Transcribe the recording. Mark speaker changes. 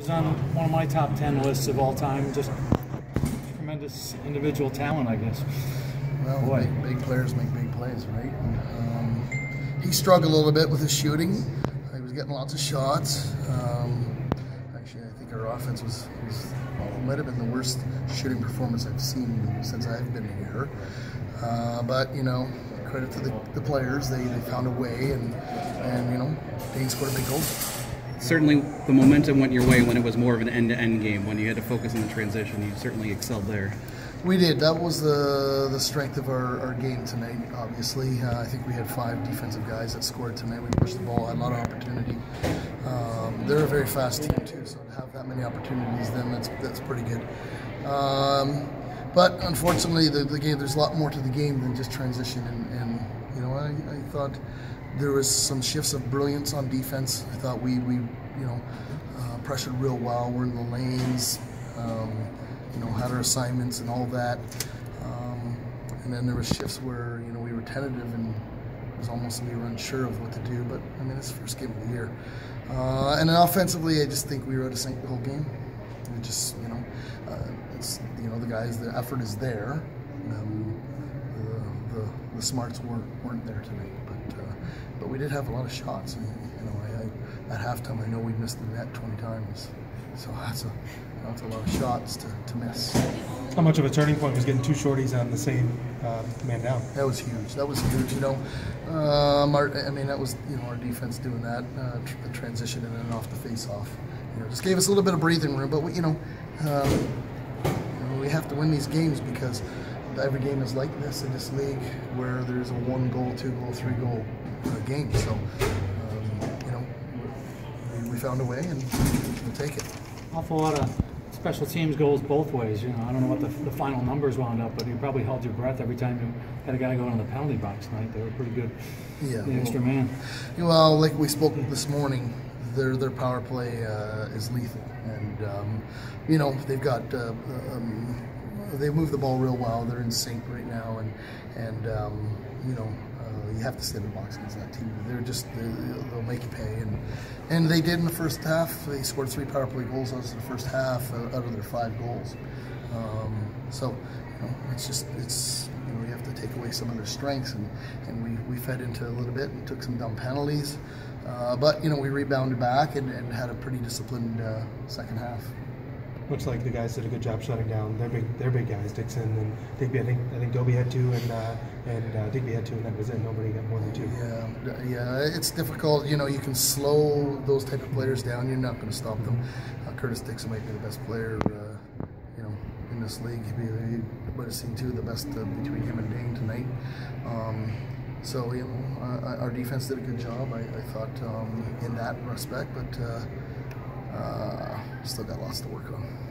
Speaker 1: was on one of my top 10 lists of all time. Just tremendous individual talent, I guess.
Speaker 2: Well, Boy. Big, big, players make big plays, right? Um, he struggled a little bit with his shooting. He was getting lots of shots. Um, actually, I think our offense was, was well, might have been the worst shooting performance I've seen since I've been here. Uh, but you know, credit to the, the players. They, they found a way, and and you know, Dane scored a big goal
Speaker 3: certainly the momentum went your way when it was more of an end-to-end game. When you had to focus on the transition, you certainly excelled there.
Speaker 2: We did. That was the the strength of our, our game tonight. Obviously, uh, I think we had five defensive guys that scored tonight. We pushed the ball, had a lot of opportunity. Um, they're a very fast team too, so to have that many opportunities, then that's that's pretty good. Um, but unfortunately, the, the, game there's a lot more to the game than just transition. And, and you know, I, I thought there was some shifts of brilliance on defense. I thought we, we you know, uh, pressured real well. We're in the lanes, um, you know, had our assignments and all that. Um, and then there was shifts where, you know, we were tentative and it was almost we were unsure of what to do. But, I mean, it's the first game of the year. Uh, and then offensively, I just think we were out of sync the whole game. We just, you know, uh, it's, you know, the guys, the effort is there. Um, the, the, the, smarts weren't, weren't there tonight. But, we did have a lot of shots. And, you know, I, I, at halftime, I know we missed the net 20 times. So that's a, that's a lot of shots to, to miss.
Speaker 4: How much of a turning point was getting two shorties on the same uh, man down?
Speaker 2: That was huge. That was huge. You know, um, our, I mean, that was you know our defense doing that, uh, tr the transition and then off the face-off. You know, just gave us a little bit of breathing room. But we, you know, um, you know, we have to win these games because every game is like this in this league, where there's a one goal, two goal, three goal uh, game. So, um, you know, we, we, found a way, and we'll take it.
Speaker 1: Awful lot of special teams goals both ways. You know, I don't know what the, the final numbers wound up, but you probably held your breath every time you had a guy going on the penalty box tonight. They were pretty good.
Speaker 2: Yeah,
Speaker 1: the extra man.
Speaker 2: Well, like we spoke this morning, their their power play uh, is lethal, and um, you know they've got uh, um, they move the ball real well. They're in sync right now, and and um, you know uh, you have to stay in the box against that team. They're just they'll make you pay, and and they did in the first half. They scored three power play goals out of the first half uh, out of their five goals. Um, so you know, it's just it's you know you have to take away some of their strengths, and and we we fed into a little bit and took some dumb penalties. Uh, but you know we rebounded back and, and had a pretty disciplined uh, second half
Speaker 4: looks like the guys did a good job shutting down. They're big, they're big guys. Dickson and Digby. I think I think Dobbie had two, and uh, and uh, Digby had two, and that was it. Nobody got more than two.
Speaker 2: Yeah, yeah. It's difficult. You know, you can slow those type of players down. You're not going to stop them. Uh, Curtis Dickson might be the best player. Uh, you know, in this league, he would have seen two of the best uh, between him and Dane tonight. Um, so you know, our defense did a good job. I, I thought um, in that respect, but uh, uh, still got lots to work on.